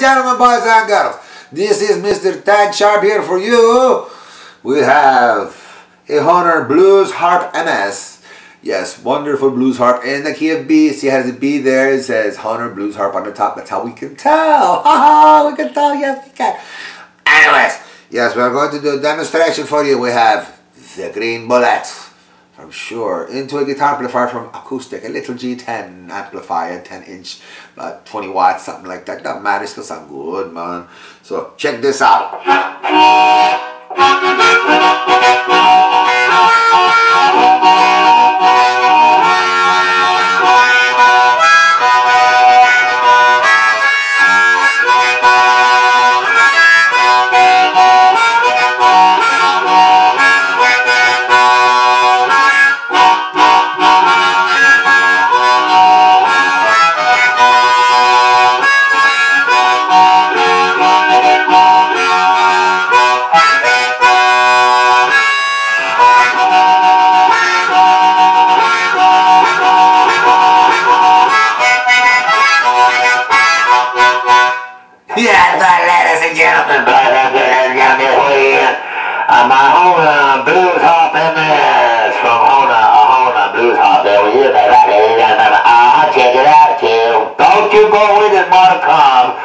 gentlemen, boys and girls, this is Mr. Tad Sharpe here for you. We have a Hohner Blues Harp MS. Yes, wonderful blues harp in the key of B. See, has a B there. It says Hohner Blues Harp on the top. That's how we can tell. Ha ha, we can tell. Yes, we can. Anyways, yes, we're going to do a demonstration for you. We have the Green Bullet from Shure, into a guitar amplifier from Acoustic, a little G10 amplifier, 10 inch, about 20 watts, something like that. That matter, it's gonna sound good, man. So check this out. happens right a there got me in. Uh, my Hohner Blues Harp in there. From Hohner, Hohner Blues Harp. There we go. I. Ah, check it out, too. Don't you go with it, more to.